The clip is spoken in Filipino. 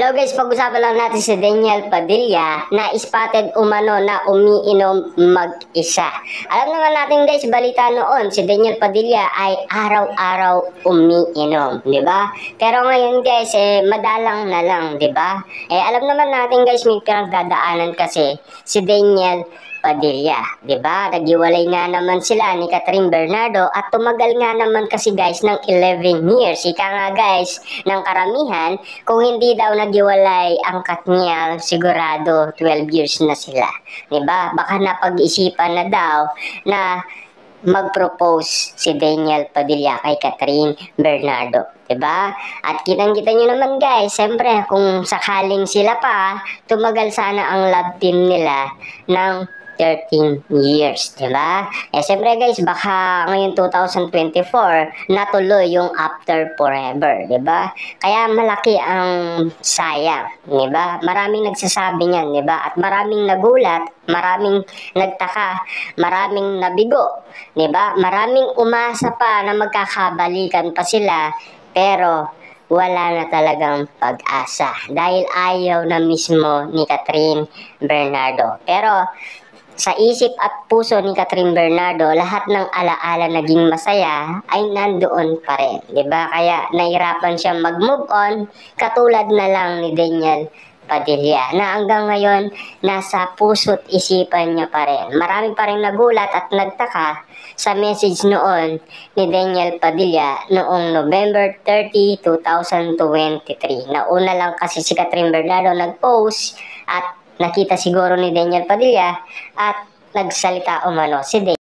Pero guys, pag-usapan lang natin si Daniel Padilla na spotted umano na umiinom mag-isa. Alam naman natin guys, balita noon, si Daniel Padilla ay araw-araw umiinom, di ba? Pero ngayon guys, eh, madalang na lang, di ba? Eh, alam naman natin guys, may pinagdadaanan kasi si Daniel Padilla, 'di ba? Naghiwalay nga naman sila ni Catherine Bernardo at tumagal nga naman kasi guys ng 11 years. Ika nga guys, ng karamihan, kung hindi daw naghiwalay ang Katniel, sigurado 12 years na sila. 'Di ba? Baka napag-isipan na daw na mag-propose si Daniel Padilla kay Catherine Bernardo. 'di ba? At kitang-kita nyo naman guys, siyempre kung sakaling sila pa, tumagal sana ang love team nila ng 13 years, di ba? Eh, siyempre guys, baka ngayon 2024, natuloy yung after forever, di ba? Kaya malaki ang sayang, di ba? Maraming nagsasabi niyan, di ba? At maraming nagulat, maraming nagtaka, maraming nabigo, di ba? Maraming umasa pa na magkakabalikan pa sila, pero wala na talagang pag-asa dahil ayaw na mismo ni Catherine Bernardo. Pero sa isip at puso ni Catherine Bernardo, lahat ng alaala naging masaya ay nandoon pa rin. ba diba? Kaya nahirapan siya mag-move on, katulad na lang ni Daniel Padilla na hanggang ngayon nasa puso't isipan niya pa rin. Marami pa rin nagulat at nagtaka sa message noon ni Daniel Padilla noong November 30, 2023. Nauna lang kasi si Catherine Bernardo nag-post at nakita siguro ni Daniel Padilla at nagsalita umano si Daniel.